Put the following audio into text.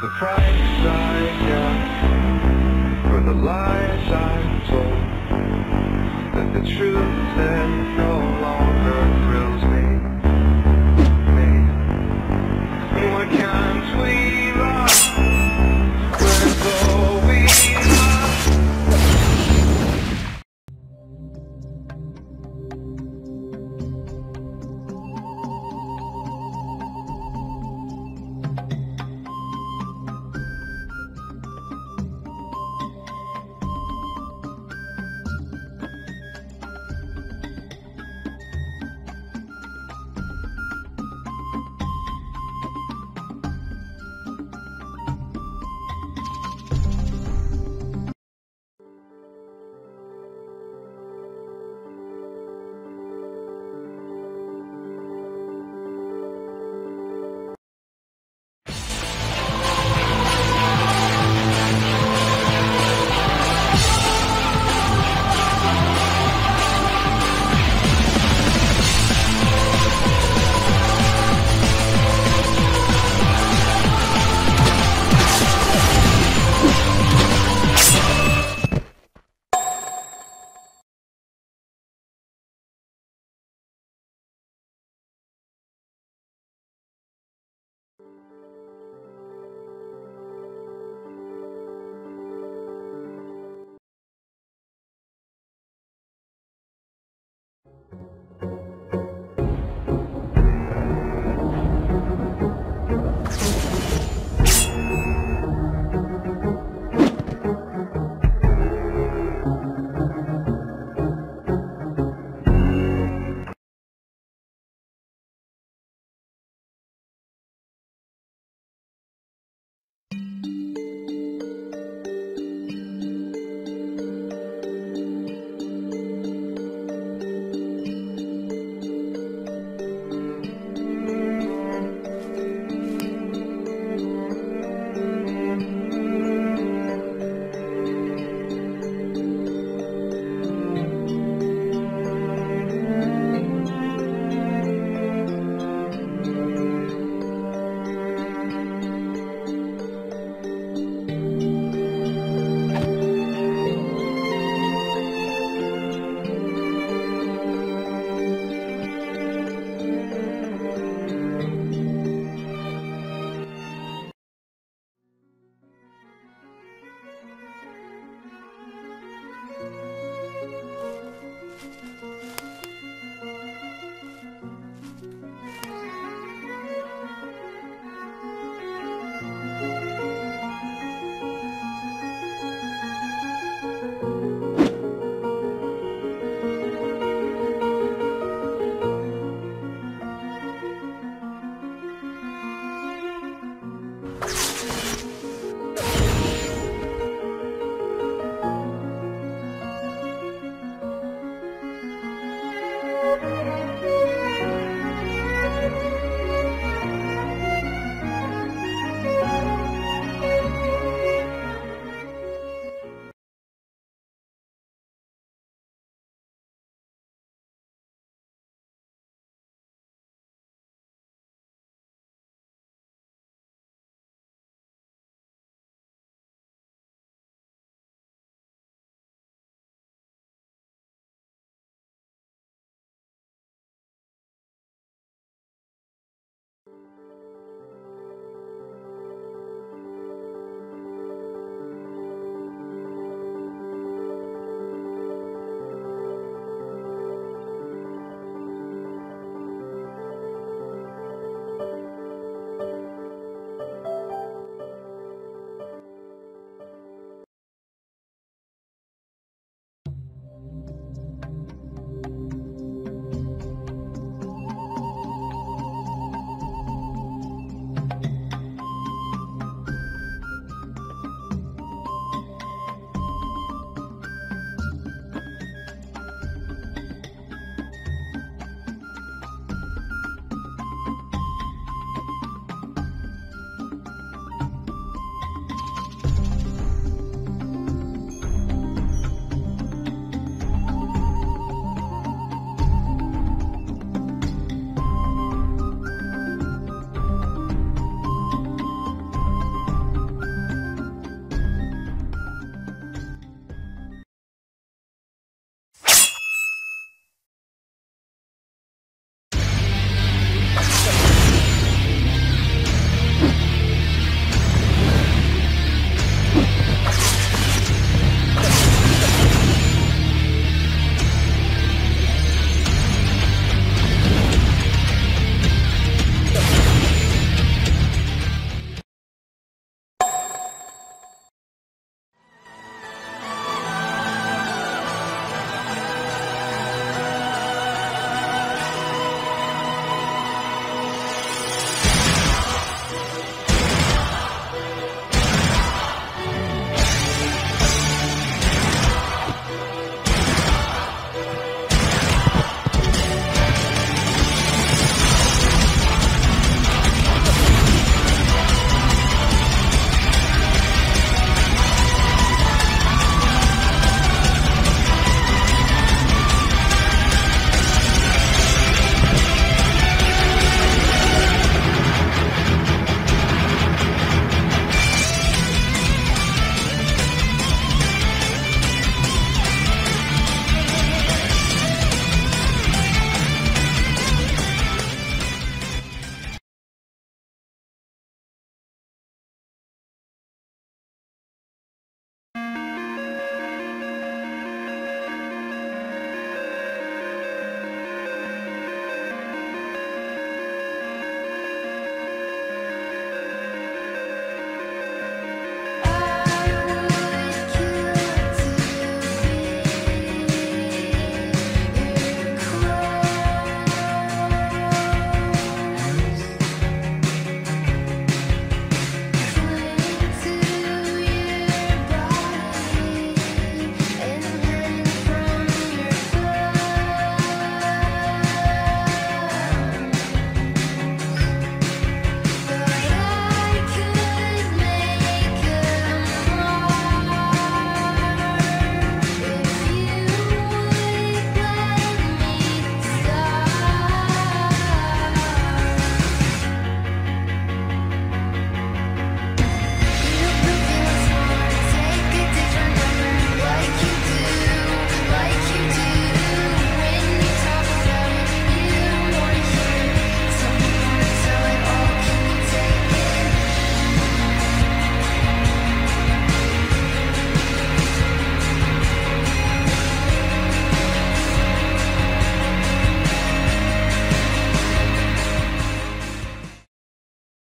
The price I get for the lies I told. That the truth is no longer